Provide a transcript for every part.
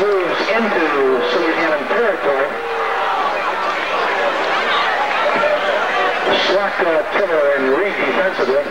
moves into Salesianum territory. Slack uh, Timmer and Reed defensively.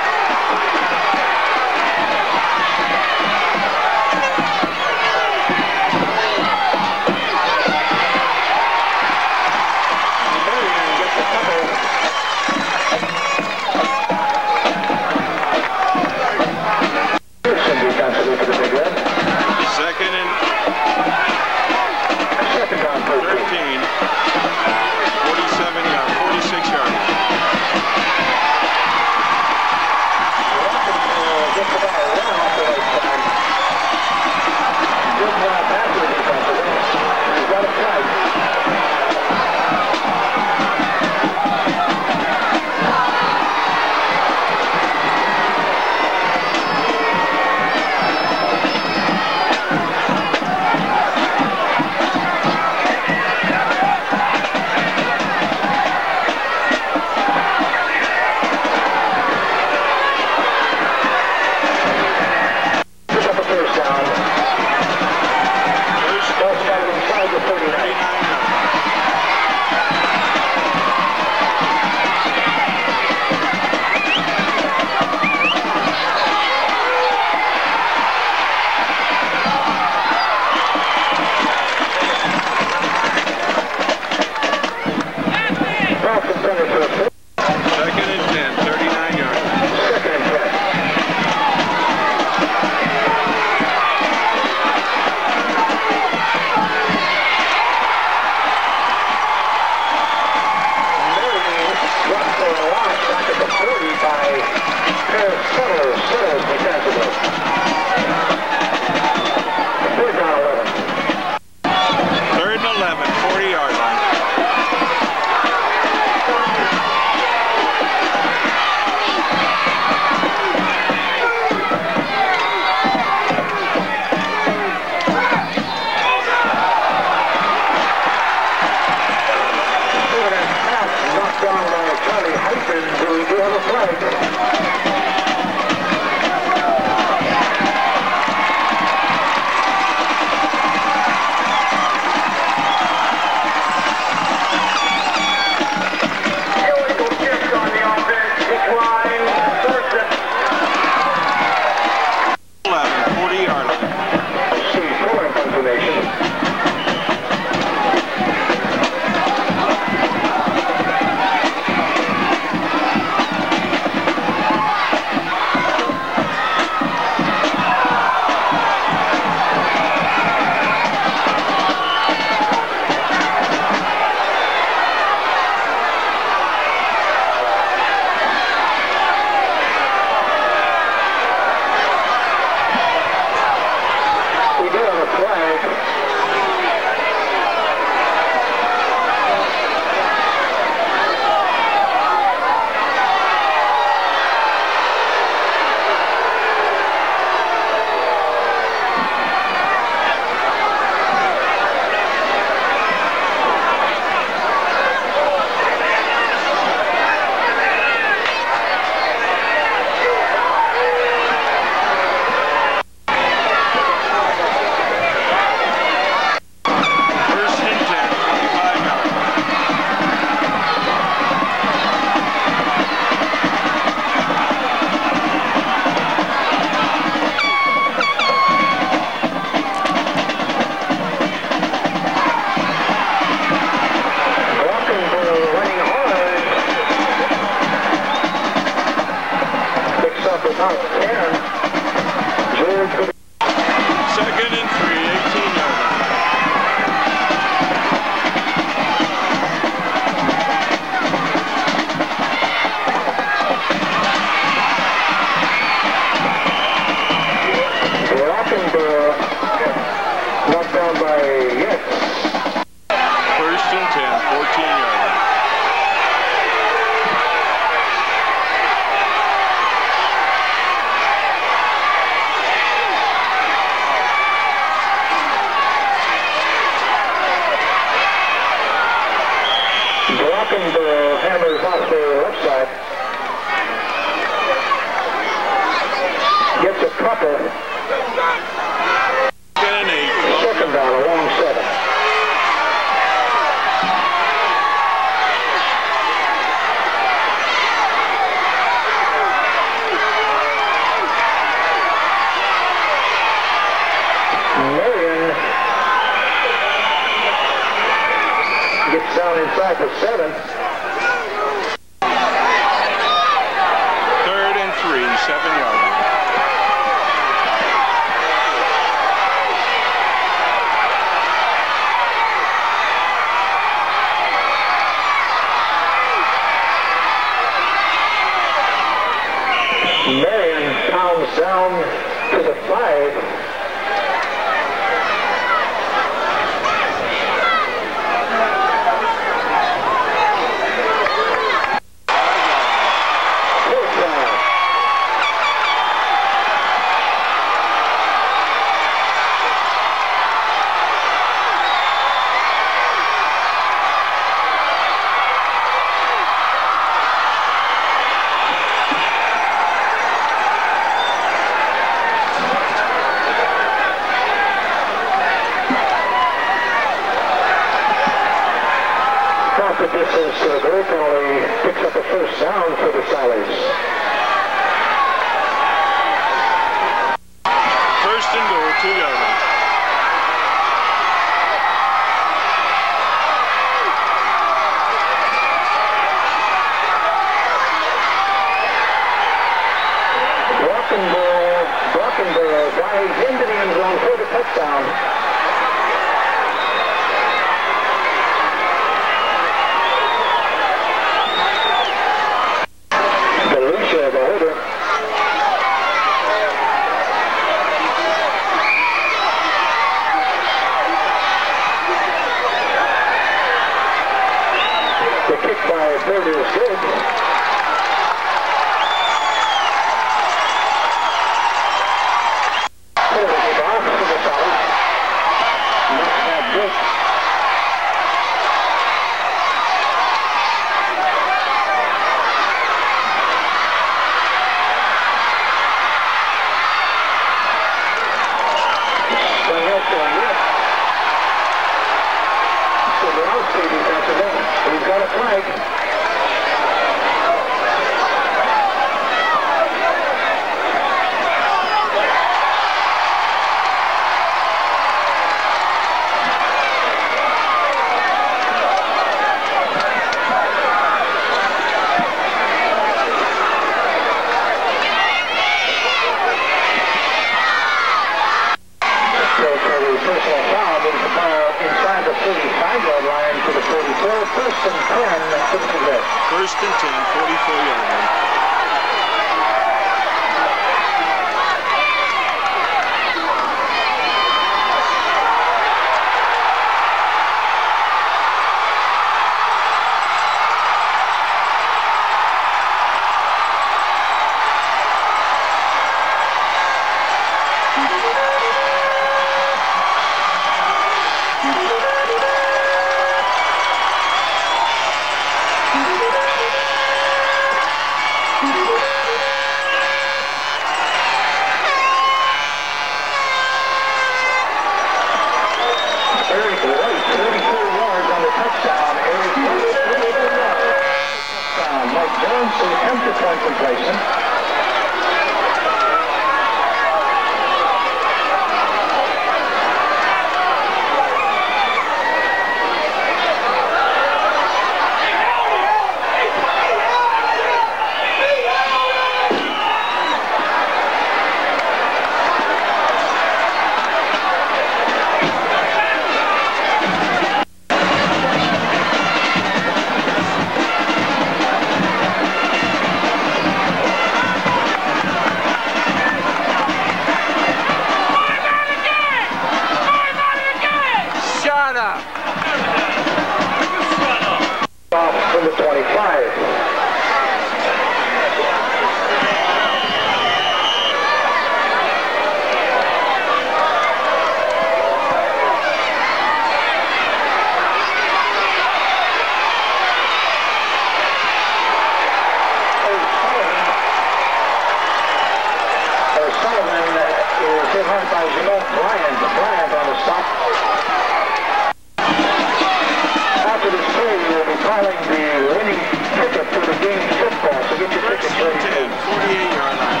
calling the winning ticket to the game football, so get your tickets ready. 48 yard line.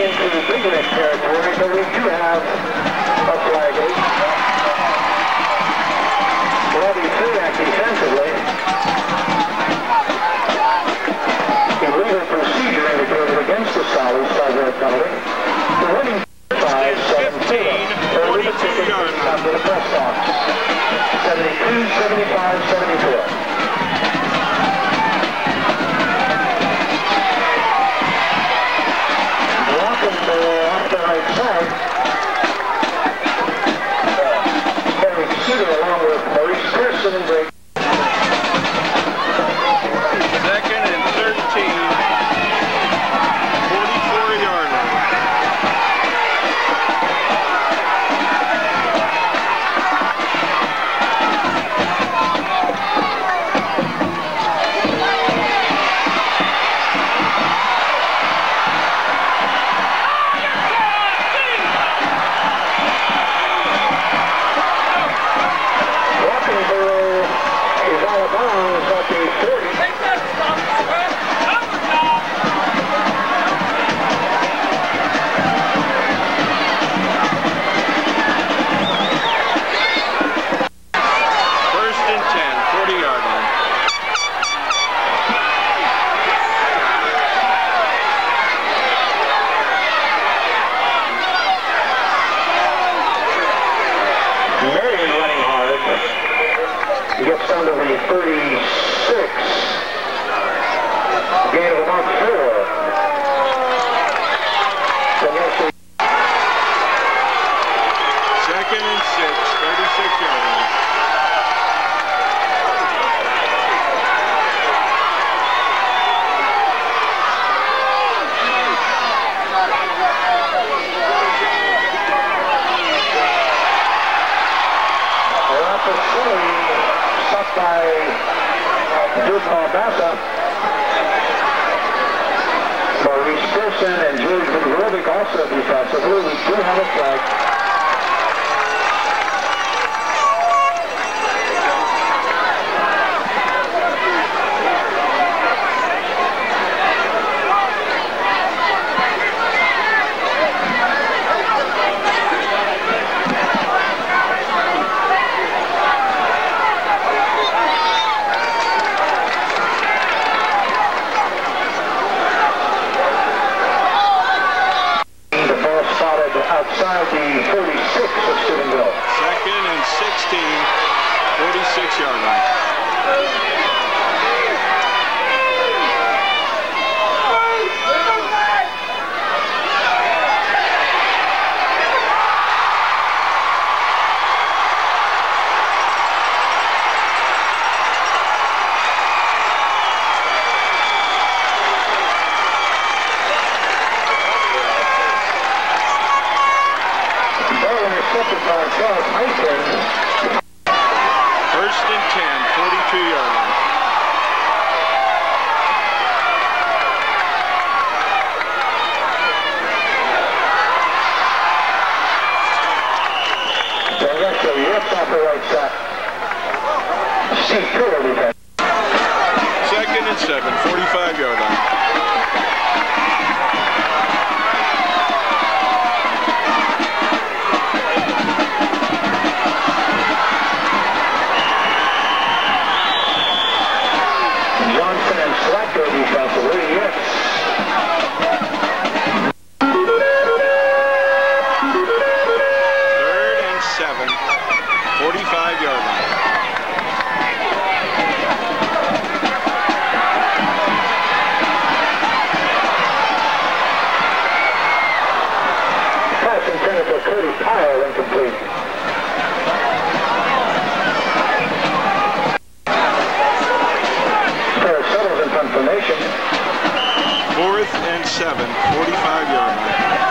Into the big red territory, but we do have Thank you. by Duval Bassa. Maurice Pearson and George Rubick also defensively. We do have a flag. and 7, 45 yard line.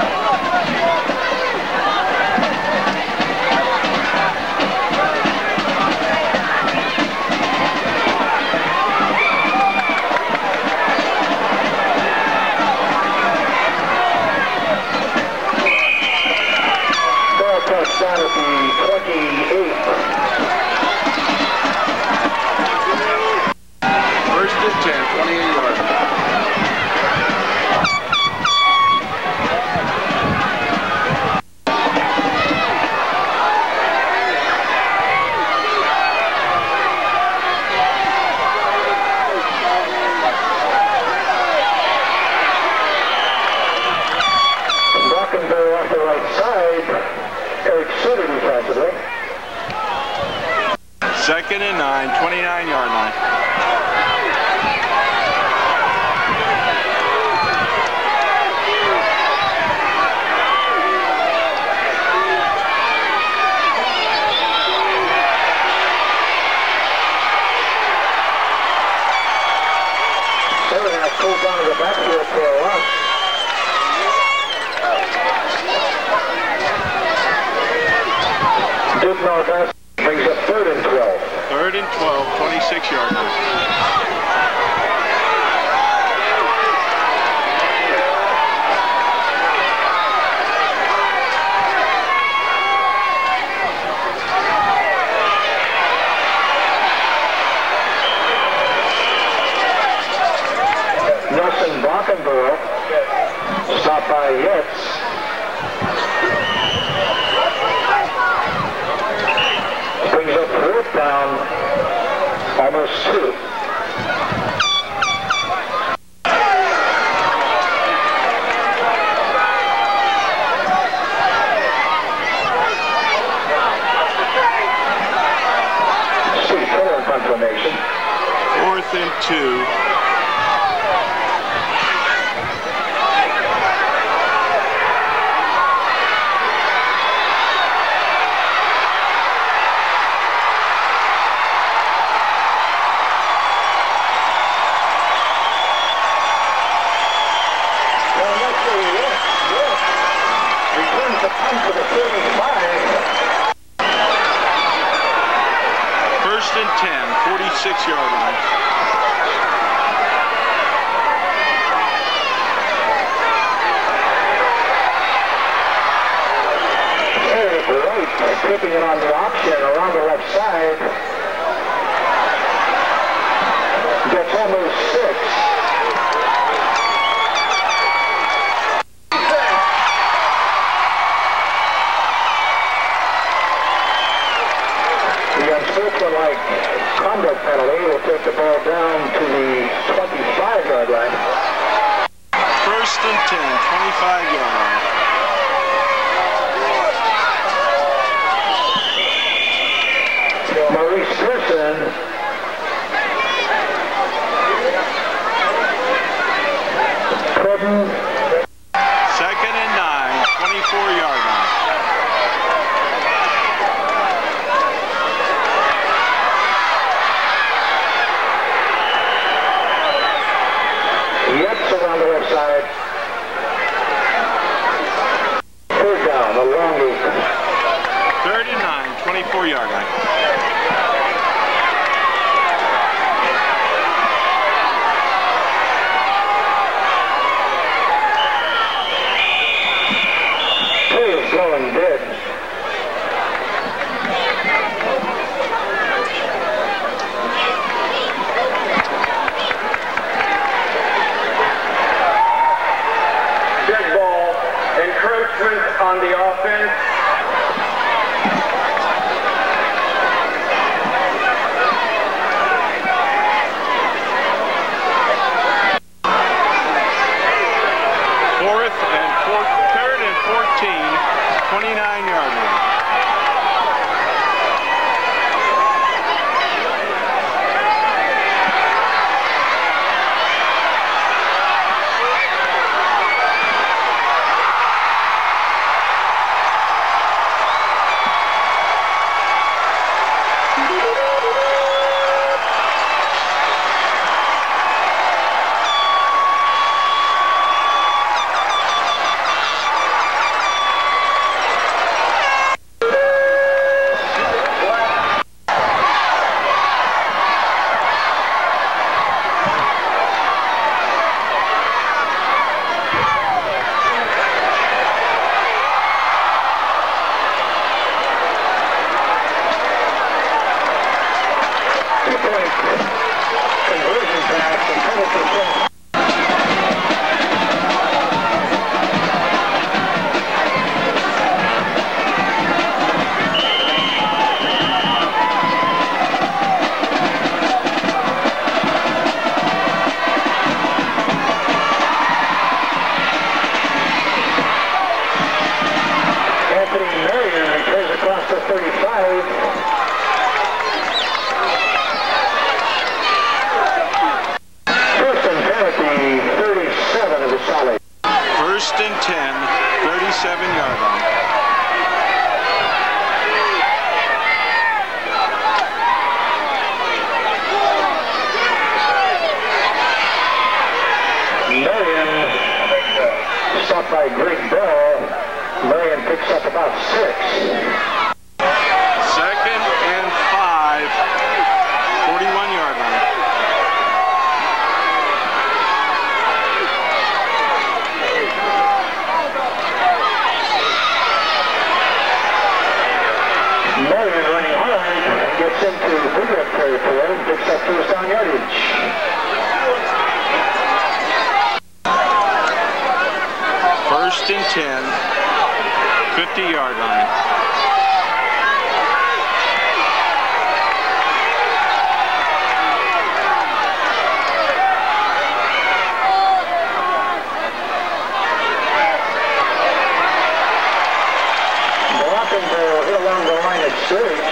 The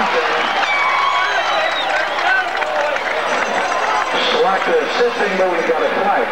Johnson. Assisting, but we got a flag.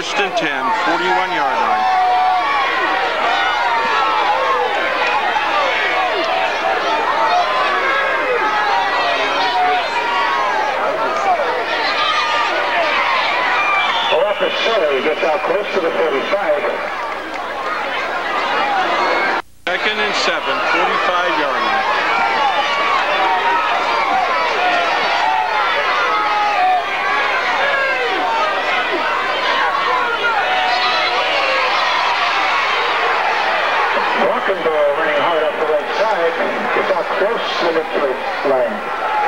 First and 10, 41-yard line. Gets out close to the 45. Second and seven, 45 yards. Close to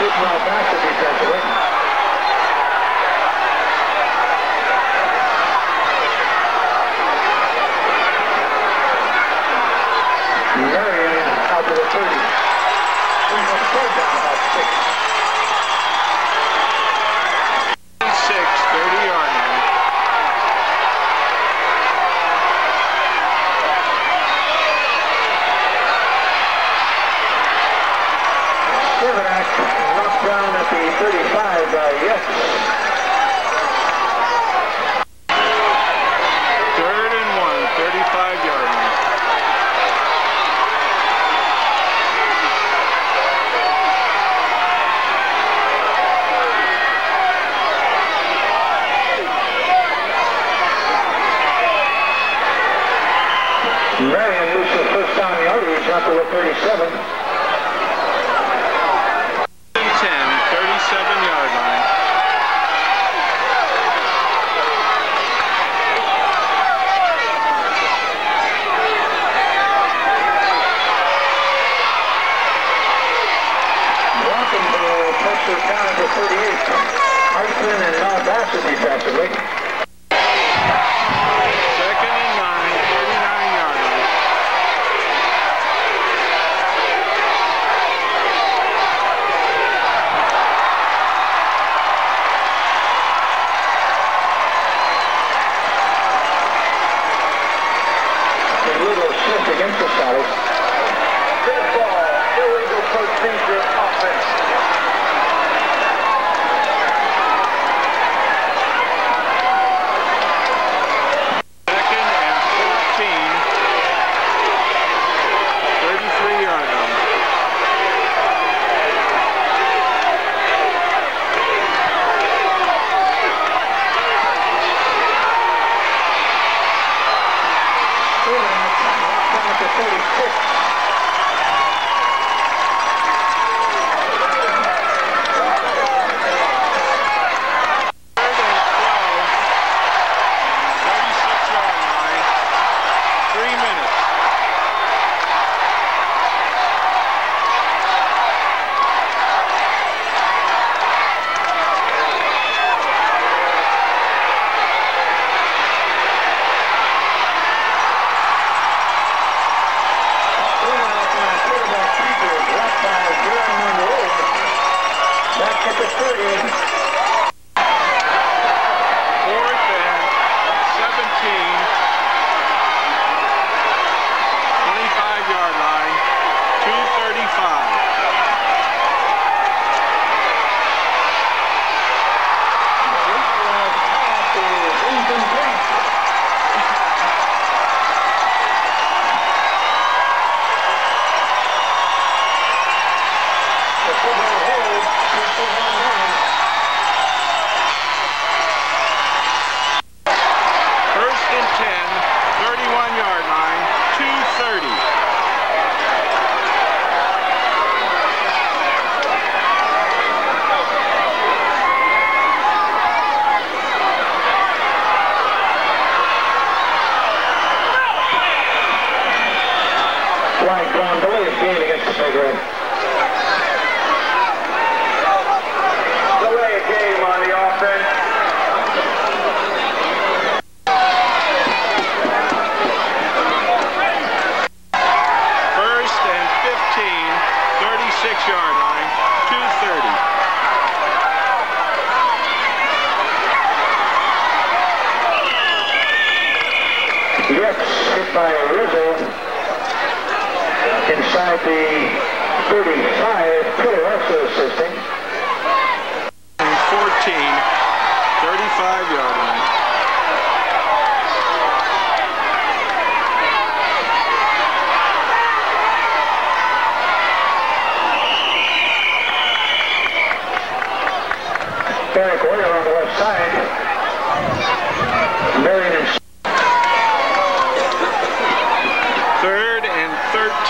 too far back to be judging. Uh, Marion out to the 30. We have third down about six.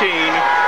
13,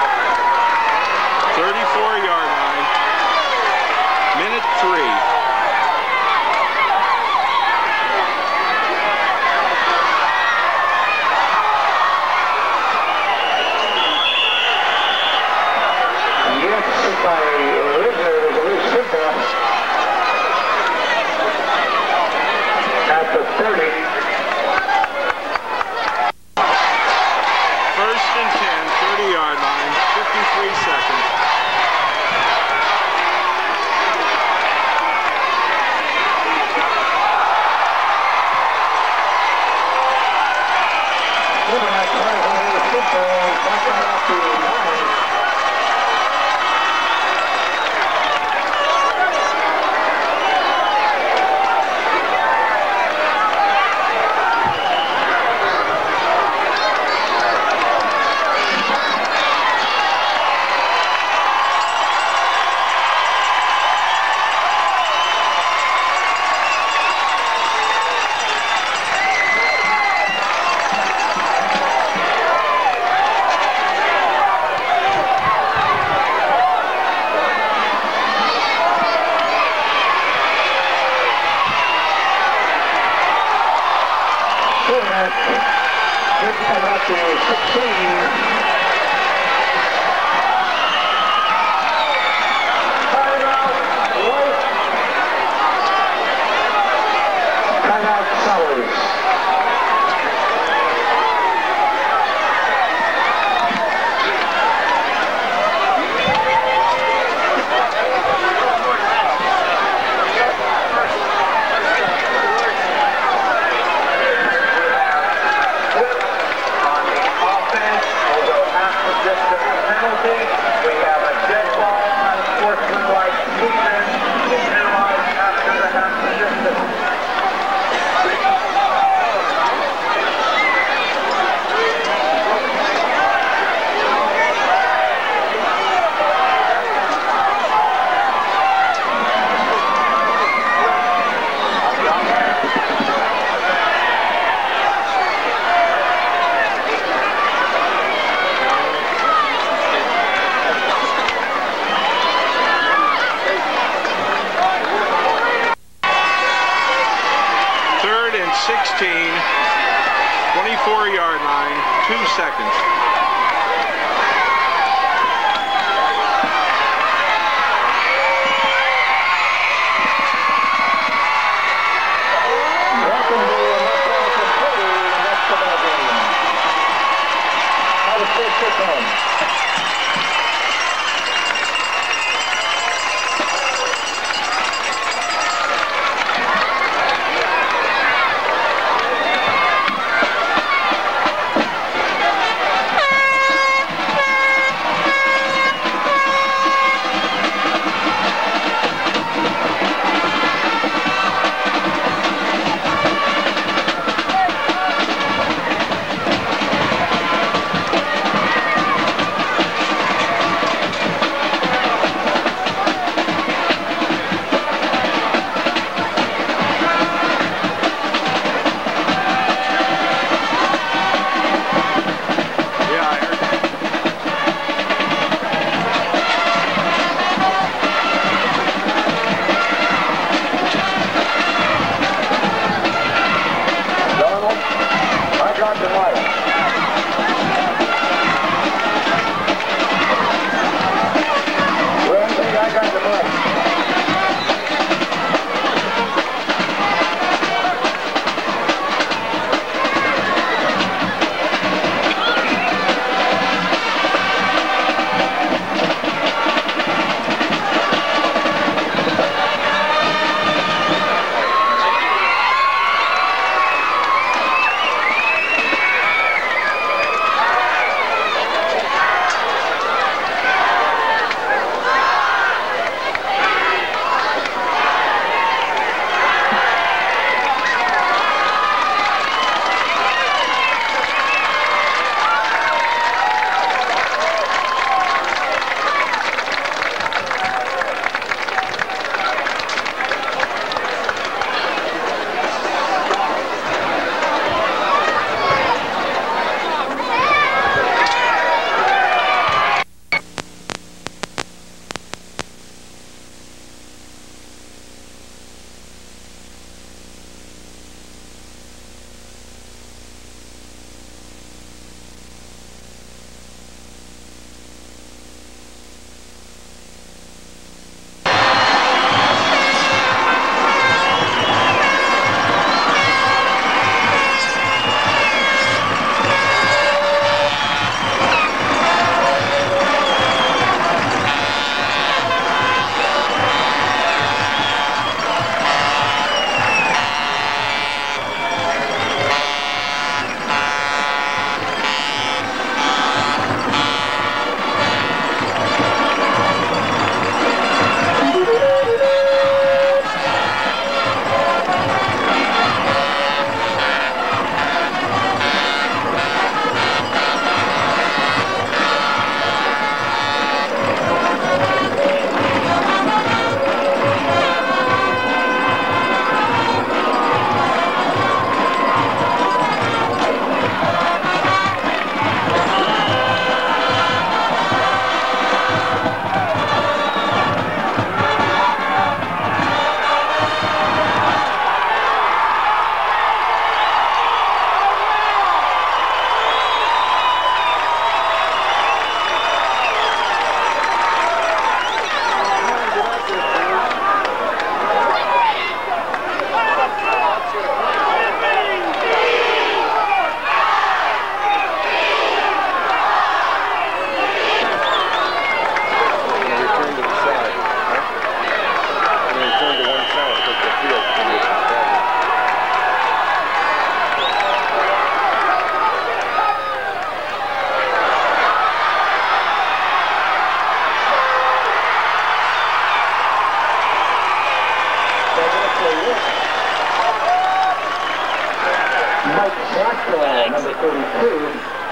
Slack, number 32,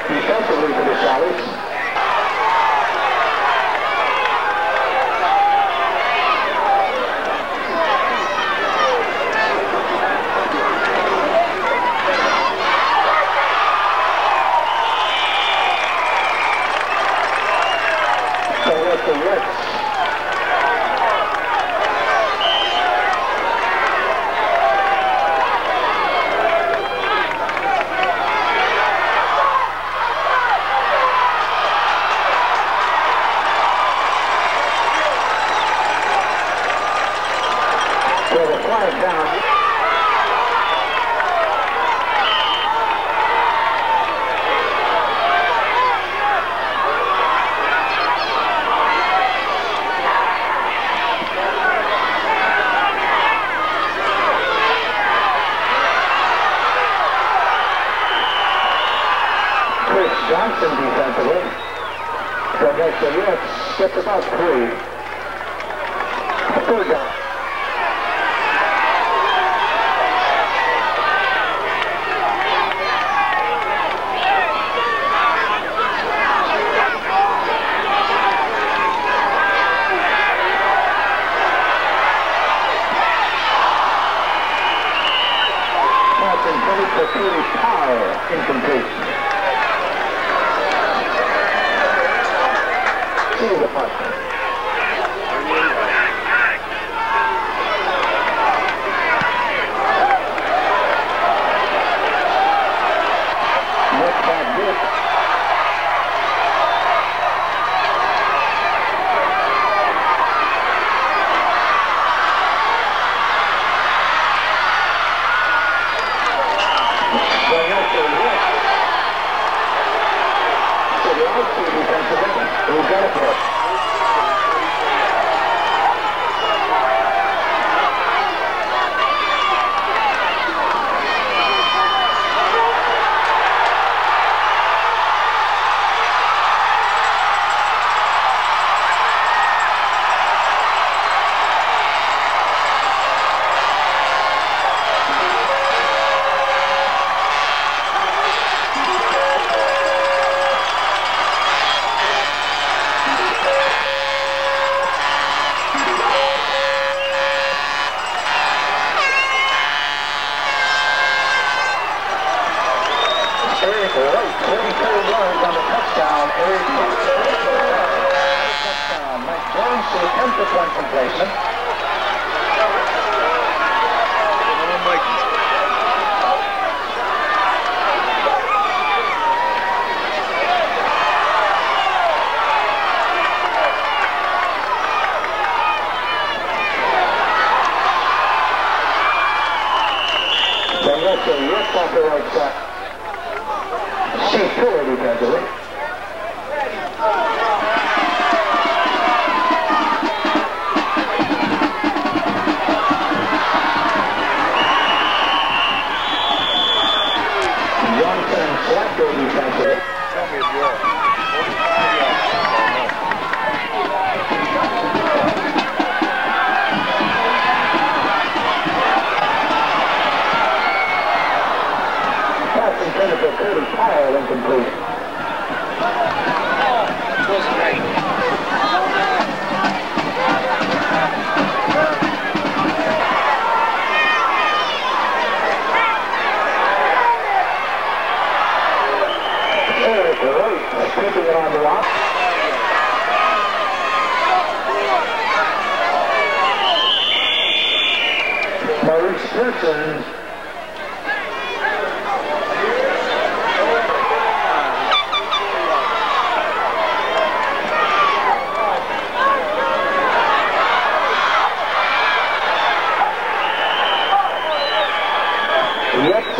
defensively for the Sallies.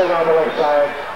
something on the left side.